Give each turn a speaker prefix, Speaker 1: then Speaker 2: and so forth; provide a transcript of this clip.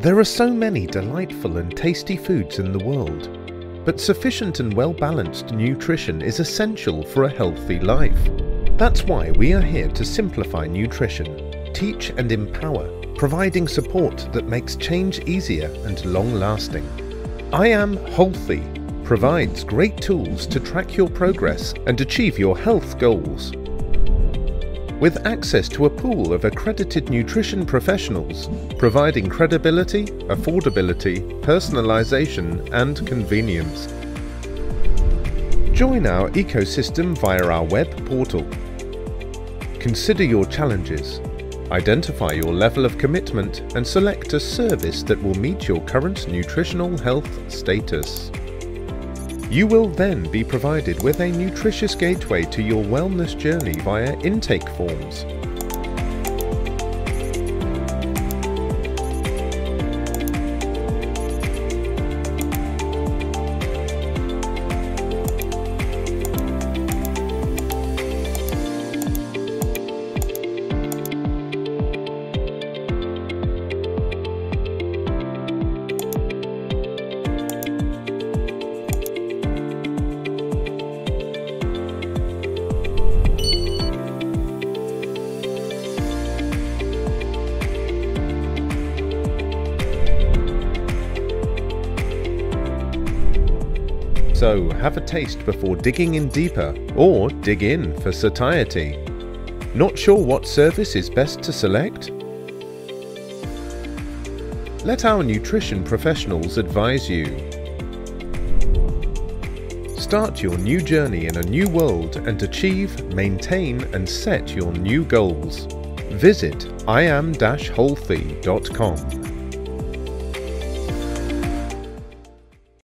Speaker 1: There are so many delightful and tasty foods in the world, but sufficient and well-balanced nutrition is essential for a healthy life. That's why we are here to simplify nutrition, teach and empower, providing support that makes change easier and long-lasting. I am Healthy provides great tools to track your progress and achieve your health goals. With access to a pool of accredited nutrition professionals, providing credibility, affordability, personalization and convenience. Join our ecosystem via our web portal. Consider your challenges, identify your level of commitment and select a service that will meet your current nutritional health status. You will then be provided with a nutritious gateway to your wellness journey via intake forms. So have a taste before digging in deeper or dig in for satiety. Not sure what service is best to select? Let our nutrition professionals advise you. Start your new journey in a new world and achieve, maintain and set your new goals. Visit iam-healthy.com.